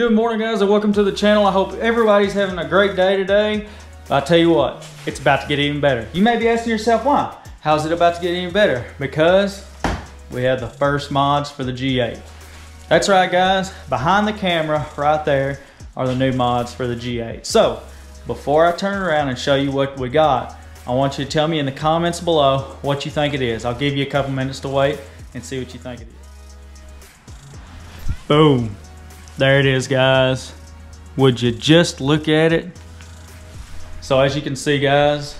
Good morning guys and welcome to the channel. I hope everybody's having a great day today. I tell you what, it's about to get even better. You may be asking yourself why? How's it about to get even better? Because we have the first mods for the G8. That's right guys, behind the camera right there are the new mods for the G8. So before I turn around and show you what we got, I want you to tell me in the comments below what you think it is. I'll give you a couple minutes to wait and see what you think it is. Boom. There it is, guys. Would you just look at it? So as you can see, guys,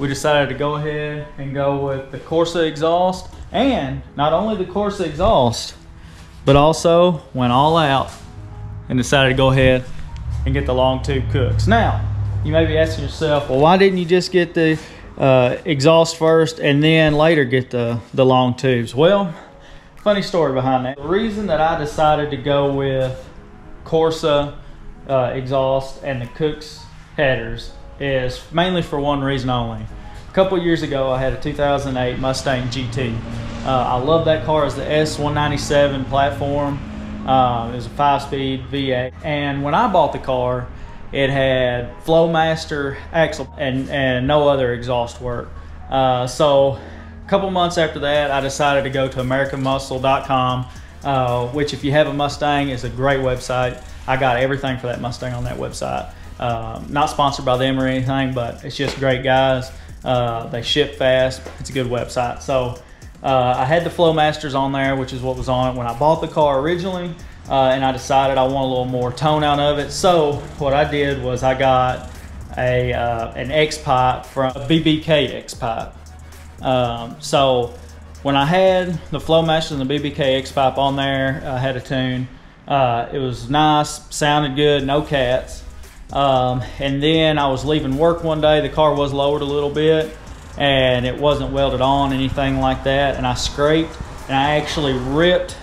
we decided to go ahead and go with the Corsa exhaust and not only the Corsa exhaust, but also went all out and decided to go ahead and get the long tube Kooks. Now, you may be asking yourself, well, why didn't you just get the uh, exhaust first and then later get the, the long tubes? Well, funny story behind that. The reason that I decided to go with Corsa uh, exhaust and the Kooks headers is mainly for one reason only. A couple years ago, I had a 2008 Mustang GT. Uh, I love that car as the S197 platform. Uh, it was a five-speed V8. And when I bought the car, it had Flowmaster axle and, and no other exhaust work. Uh, so a couple months after that, I decided to go to AmericanMuscle.com, uh, which if you have a Mustang is a great website. I got everything for that Mustang on that website. Um, not sponsored by them or anything, but it's just great guys. Uh, they ship fast. It's a good website. So uh, I had the Flowmasters on there, which is what was on it when I bought the car originally. Uh, and I decided I want a little more tone out of it. So what I did was I got a uh, an X pipe from a BBK X pipe. Um, so when I had the Flowmaster and the BBK X pipe on there, I had a tune. Uh, it was nice, sounded good, no cats. Um, and then I was leaving work one day. The car was lowered a little bit, and it wasn't welded on, anything like that. And I scraped, and I actually ripped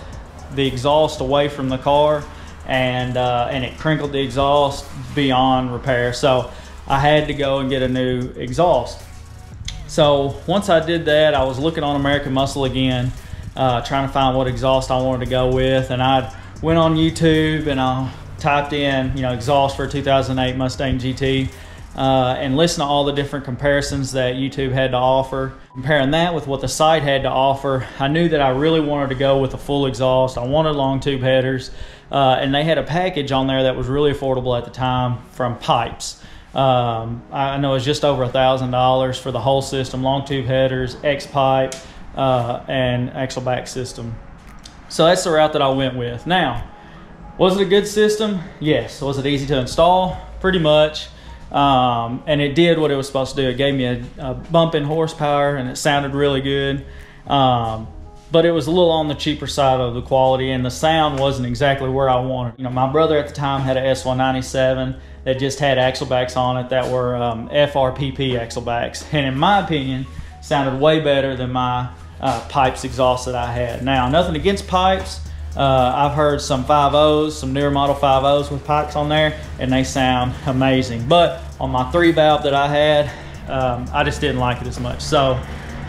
the exhaust away from the car, and uh, and it crinkled the exhaust beyond repair. So I had to go and get a new exhaust. So once I did that, I was looking on American Muscle again, uh, trying to find what exhaust I wanted to go with, and I went on YouTube and I typed in, you know, exhaust for 2008 Mustang GT, uh, and listened to all the different comparisons that YouTube had to offer. Comparing that with what the site had to offer, I knew that I really wanted to go with a full exhaust. I wanted long tube headers, uh, and they had a package on there that was really affordable at the time from Pypes. Um, I know it's just over a thousand dollars for the whole system, long tube headers, X pipe, uh, and axle back system. So that's the route that I went with. Now, was it a good system? Yes. Was it easy to install? Pretty much. Um, and it did what it was supposed to do. It gave me a, a bump in horsepower and it sounded really good. Um, but it was a little on the cheaper side of the quality and the sound wasn't exactly where I wanted. You know, my brother at the time had an S197 that just had axle backs on it that were um, FRPP axle backs. And in my opinion, sounded way better than my uh, Pypes exhaust that I had. Now, nothing against Pypes. Uh, I've heard some 5.0s, some newer model 5.0s with Pypes on there, and they sound amazing. But on my three valve that I had, um, I just didn't like it as much. So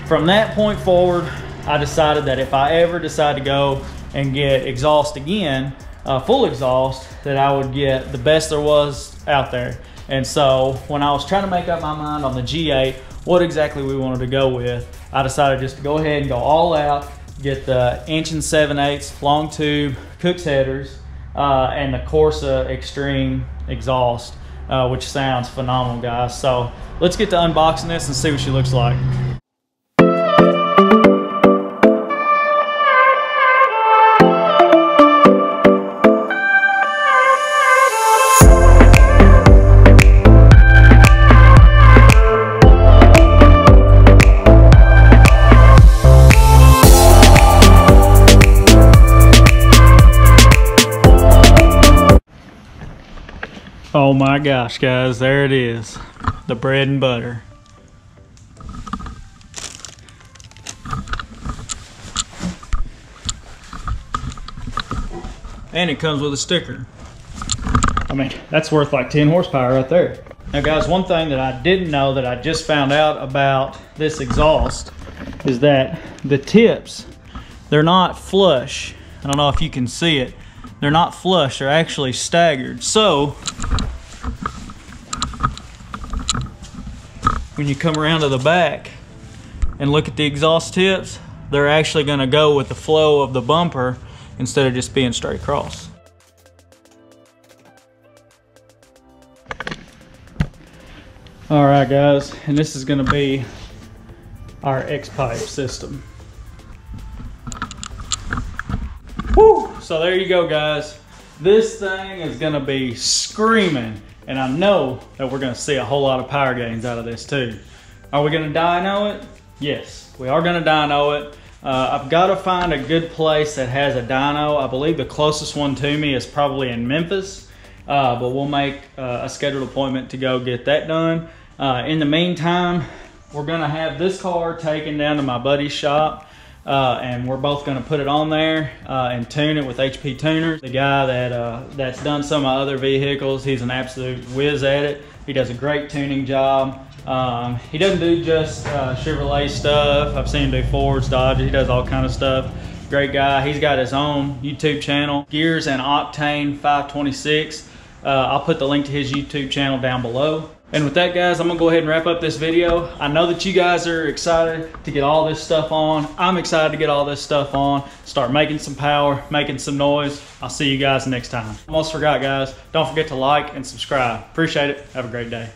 from that point forward, I decided that if I ever decide to go and get exhaust again, uh, full exhaust, that I would get the best there was out there. And so when I was trying to make up my mind on the G8, what exactly we wanted to go with, I decided just to go ahead and go all out, get the inch and 7 eighths long tube Kooks headers uh, and the Corsa Extreme exhaust, uh, which sounds phenomenal, guys. So let's get to unboxing this and see what she looks like. Oh my gosh, guys, there it is. The bread and butter. And it comes with a sticker. I mean, that's worth like 10 horsepower right there. Now guys, one thing that I didn't know that I just found out about this exhaust is that the tips, they're not flush. I don't know if you can see it, they're not flush, they're actually staggered. So, when you come around to the back and look at the exhaust tips, they're actually gonna go with the flow of the bumper instead of just being straight across. All right, guys, and this is gonna be our X-pipe system. Woo! So there you go, guys. This thing is gonna be screaming, and I know that we're gonna see a whole lot of power gains out of this too. Are we gonna dyno it? Yes, we are gonna dyno it. Uh, I've got to find a good place that has a dyno. I believe the closest one to me is probably in Memphis, uh, but we'll make uh, a scheduled appointment to go get that done. Uh, in the meantime, we're gonna have this car taken down to my buddy's shop. Uh, and we're both going to put it on there uh, and tune it with HP tuners. The guy that uh, that's done some of my other vehicles, he's an absolute whiz at it. He does a great tuning job. Um, he doesn't do just uh, Chevrolet stuff. I've seen him do Fords, Dodge. He does all kind of stuff. Great guy. He's got his own YouTube channel, Gears and Octane 526. Uh, I'll put the link to his YouTube channel down below. And with that, guys, I'm gonna go ahead and wrap up this video. I know that you guys are excited to get all this stuff on. I'm excited to get all this stuff on, start making some power, making some noise. I'll see you guys next time. Almost forgot, guys. Don't forget to like and subscribe. Appreciate it. Have a great day.